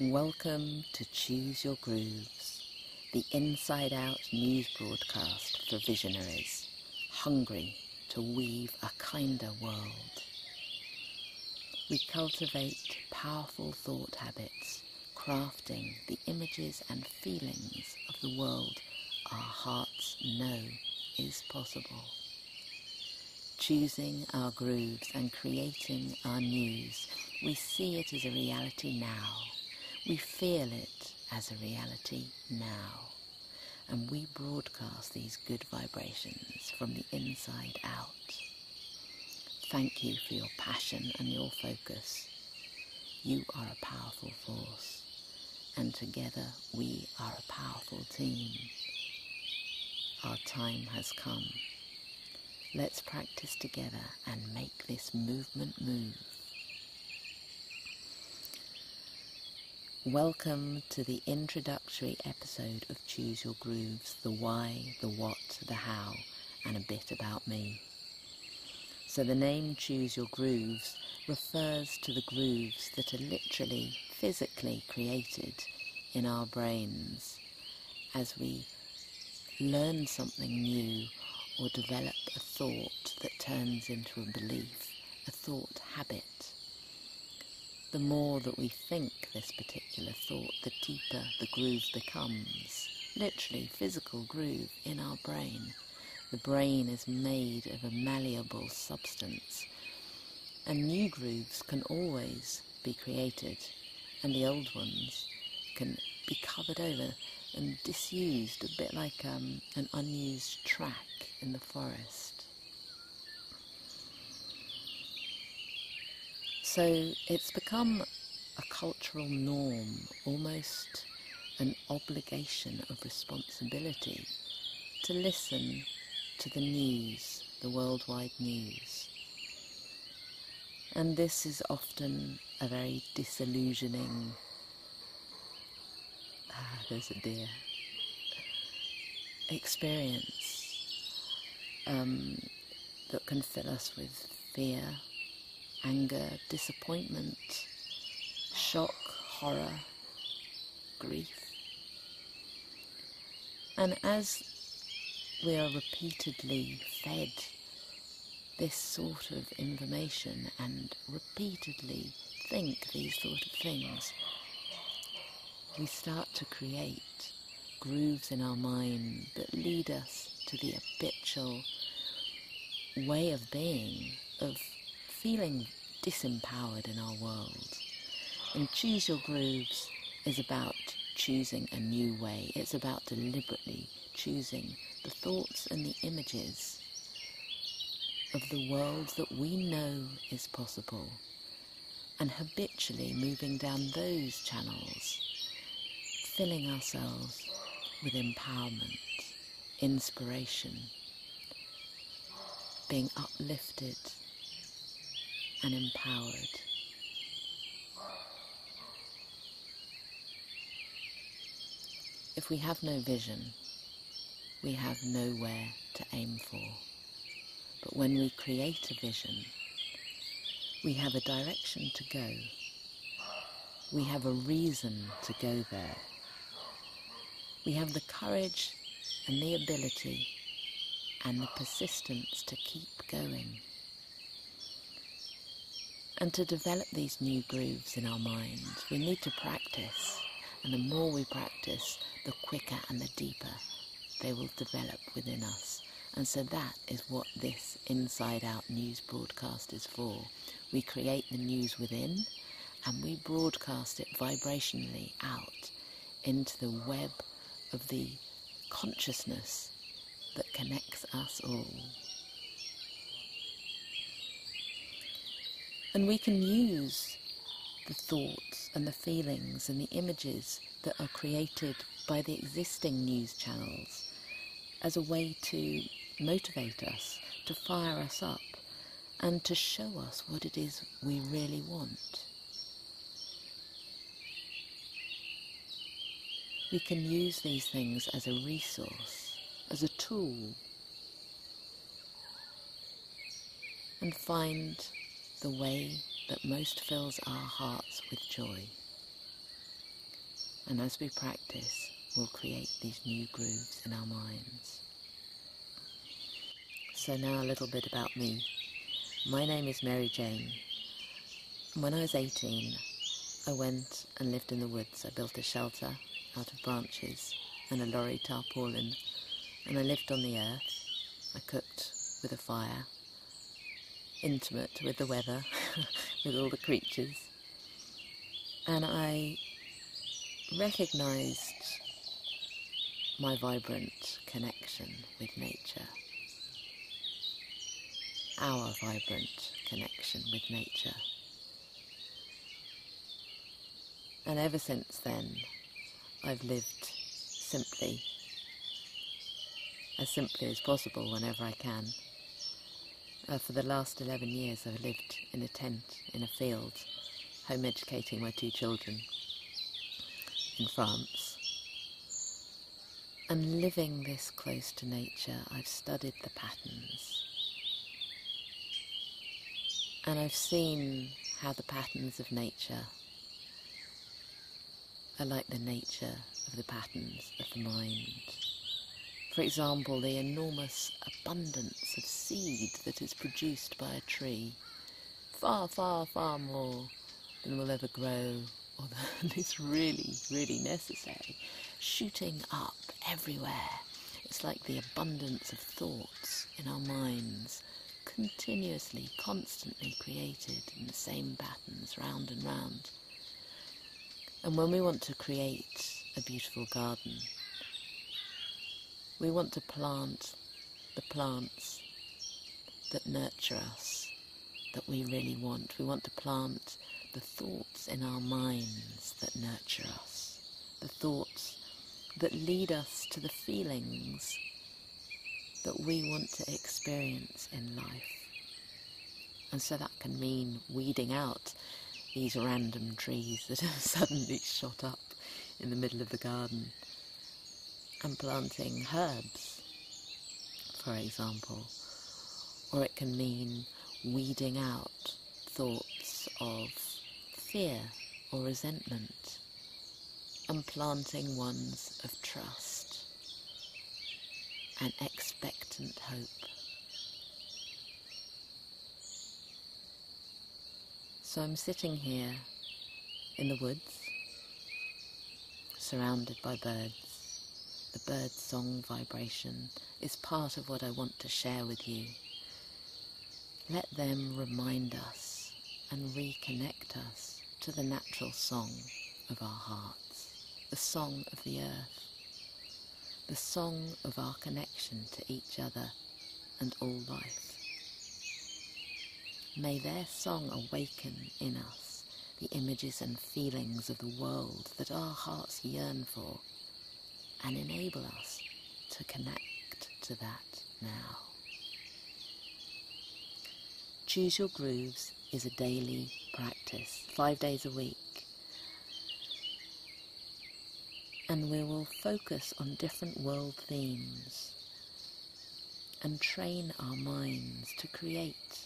Welcome to Choose Your Grooves, the inside out news broadcast for visionaries hungry to weave a kinder world. We cultivate powerful thought habits, crafting the images and feelings of the world our hearts know is possible. Choosing our grooves and creating our news, we see it as a reality now. We feel it as a reality now. And we broadcast these good vibrations from the inside out. Thank you for your passion and your focus. You are a powerful force, and together we are a powerful team. Our time has come. Let's practice together and make this movement move. Welcome to the introductory episode of Choose Your Grooves the why, the what, the how, and a bit about me. So, the name Choose Your Grooves refers to the grooves that are literally, physically created in our brains as we learn something new or develop a thought that turns into a belief, a thought habit. The more that we think this particular thought, the deeper the groove becomes. Literally, physical groove in our brain. The brain is made of a malleable substance, and new grooves can always be created, and the old ones can be covered over and disused, a bit like um, an unused track in the forest. So it's become a cultural norm, almost an obligation of responsibility to listen to the news, the worldwide news. And this is often a very disillusioning ah, there's a deer, experience um, that can fill us with fear, anger, disappointment, shock, horror, grief. And as we are repeatedly fed this sort of information and repeatedly think these sort of things, we start to create grooves in our mind that lead us to the habitual way of being, of feeling disempowered in our world. And Choose Your Grooves is about choosing a new way. It's about deliberately choosing the thoughts and the images of the world that we know is possible and habitually moving down those channels filling ourselves with empowerment, inspiration, being uplifted and empowered. If we have no vision, we have nowhere to aim for. But when we create a vision, we have a direction to go. We have a reason to go there we have the courage and the ability and the persistence to keep going. And to develop these new grooves in our minds, we need to practice. And the more we practice, the quicker and the deeper they will develop within us. And so that is what this Inside Out news broadcast is for. We create the news within and we broadcast it vibrationally out into the web of the consciousness that connects us all. And we can use the thoughts and the feelings and the images that are created by the existing news channels as a way to motivate us, to fire us up, and to show us what it is we really want. we can use these things as a resource, as a tool, and find the way that most fills our hearts with joy. And as we practice, we'll create these new grooves in our minds. So now a little bit about me. My name is Mary Jane. When I was 18, I went and lived in the woods. I built a shelter out of branches and a lorry tarpaulin, and I lived on the earth. I cooked with a fire, intimate with the weather, with all the creatures, and I recognised my vibrant connection with nature, our vibrant connection with nature. And ever since then, I've lived simply, as simply as possible whenever I can. Uh, for the last 11 years, I've lived in a tent in a field, home educating my two children in France. And living this close to nature, I've studied the patterns. And I've seen how the patterns of nature are like the nature of the patterns of the mind. For example, the enormous abundance of seed that is produced by a tree, far, far, far more than will ever grow or than is really, really necessary, shooting up everywhere. It's like the abundance of thoughts in our minds, continuously, constantly created in the same patterns, round and round. And when we want to create a beautiful garden, we want to plant the plants that nurture us, that we really want. We want to plant the thoughts in our minds that nurture us, the thoughts that lead us to the feelings that we want to experience in life. And so that can mean weeding out these random trees that have suddenly shot up in the middle of the garden and planting herbs, for example. Or it can mean weeding out thoughts of fear or resentment and planting ones of trust and expectant hope. So I'm sitting here in the woods, surrounded by birds. The bird song vibration is part of what I want to share with you. Let them remind us and reconnect us to the natural song of our hearts, the song of the earth, the song of our connection to each other and all life. May their song awaken in us the images and feelings of the world that our hearts yearn for and enable us to connect to that now. Choose Your Grooves is a daily practice, five days a week. And we will focus on different world themes and train our minds to create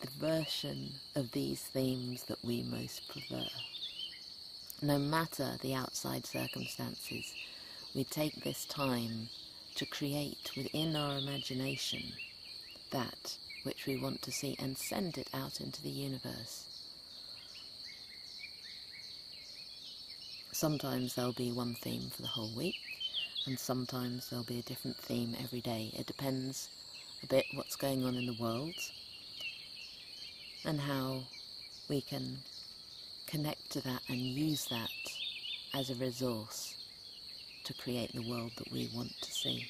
the version of these themes that we most prefer. No matter the outside circumstances, we take this time to create within our imagination that which we want to see and send it out into the universe. Sometimes there'll be one theme for the whole week, and sometimes there'll be a different theme every day. It depends a bit what's going on in the world and how we can connect to that and use that as a resource to create the world that we want to see.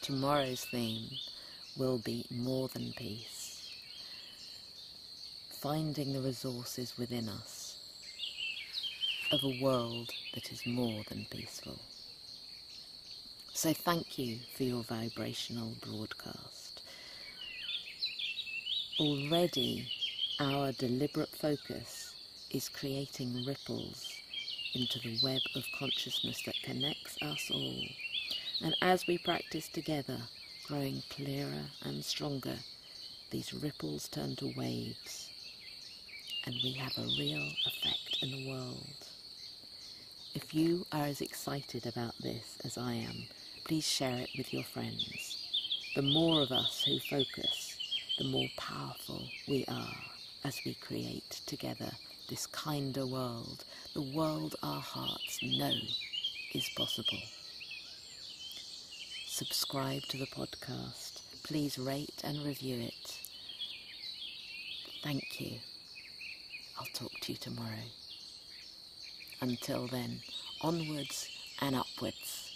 Tomorrow's theme will be more than peace, finding the resources within us of a world that is more than peaceful. So thank you for your vibrational broadcast. Already our deliberate focus is creating ripples into the web of consciousness that connects us all. And as we practice together, growing clearer and stronger, these ripples turn to waves, and we have a real effect in the world. If you are as excited about this as I am, please share it with your friends. The more of us who focus, the more powerful we are as we create together this kinder world, the world our hearts know is possible. Subscribe to the podcast. Please rate and review it. Thank you. I'll talk to you tomorrow. Until then, onwards and upwards.